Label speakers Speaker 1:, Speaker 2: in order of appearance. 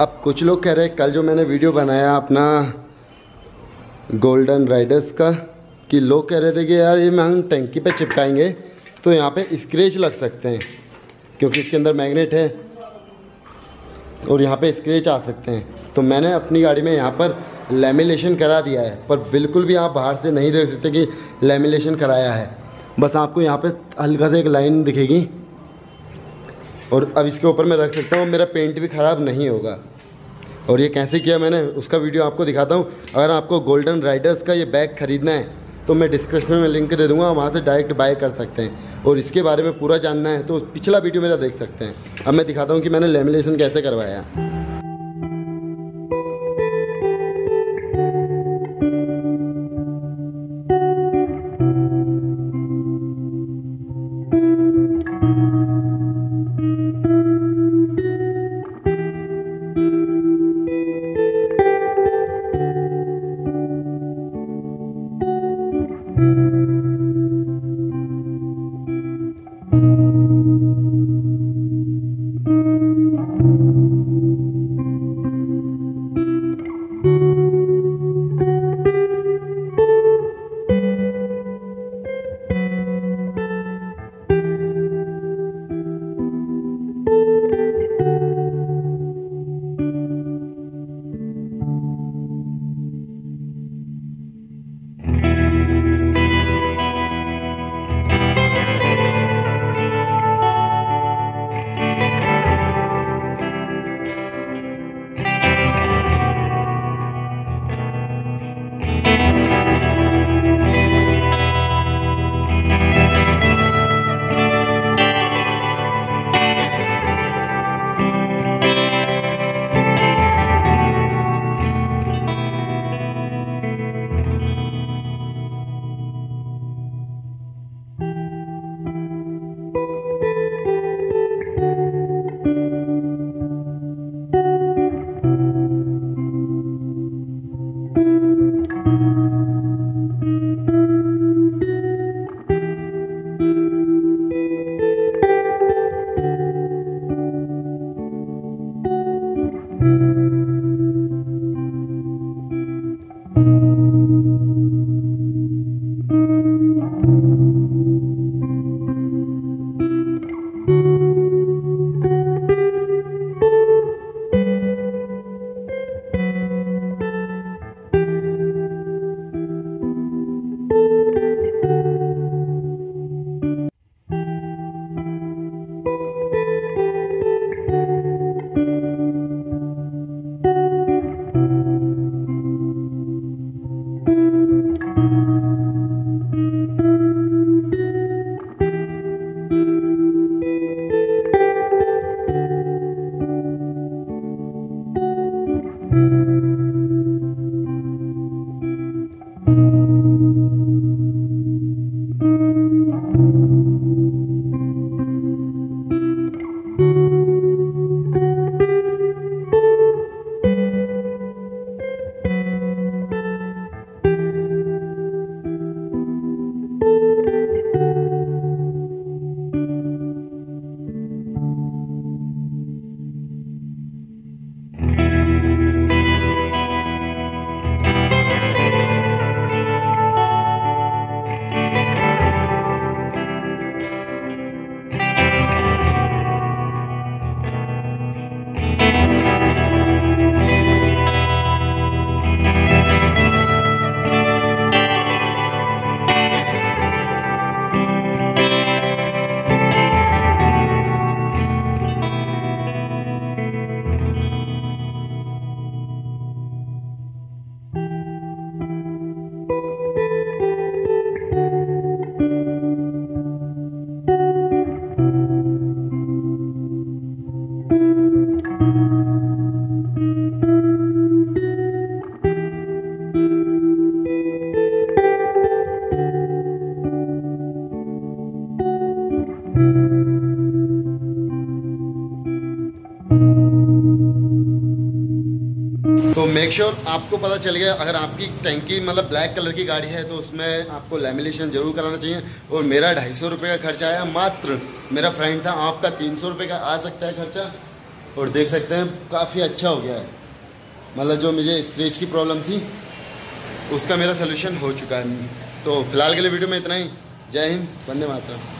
Speaker 1: अब कुछ लोग कह रहे हैं, कल जो मैंने वीडियो बनाया अपना गोल्डन राइडर्स का, कि लोग कह रहे थे कि यार ये हम टंकी पे चिपकाएँगे तो यहाँ पे स्क्रेच लग सकते हैं, क्योंकि इसके अंदर मैग्नेट है, और यहाँ पे स्क्रेच आ सकते हैं। तो मैंने अपनी गाड़ी में यहाँ पर लेमिलेशन करा दिया है, पर बिल्कुल भी आप बाहर से नहीं देख सकते कि लेमिलेशन कराया है। बस आपको यहाँ पे हल्का सा एक लाइन दिखेगी। और अब इसके ऊपर मैं रख सकता हूँ, मेरा पेंट भी ख़राब नहीं होगा। और ये कैसे किया मैंने, उसका वीडियो आपको दिखाता हूँ। अगर आपको गोल्डन राइडर्स का ये बैग ख़रीदना है तो मैं डिस्क्रिप्शन में लिंक दे दूँगा, वहाँ से डायरेक्ट बाय कर सकते हैं। और इसके बारे में पूरा जानना है तो पिछला वीडियो मेरा देख सकते हैं। अब मैं दिखाता हूँ कि मैंने लेमिनेशन कैसे करवाया। मेक श्योर sure आपको पता चल गया, अगर आपकी टैंकी मतलब ब्लैक कलर की गाड़ी है तो उसमें आपको लेमिनेशन ज़रूर कराना चाहिए। और मेरा ढाई सौ रुपये का खर्चा आया, मात्र मेरा फ्रेंड था, आपका तीन सौ रुपये का आ सकता है खर्चा। और देख सकते हैं, काफ़ी अच्छा हो गया है। मतलब जो मुझे स्क्रेच की प्रॉब्लम थी, उसका मेरा सोल्यूशन हो चुका है। तो फ़िलहाल के लिए वीडियो में इतना ही। जय हिंद, वंदे मातरम।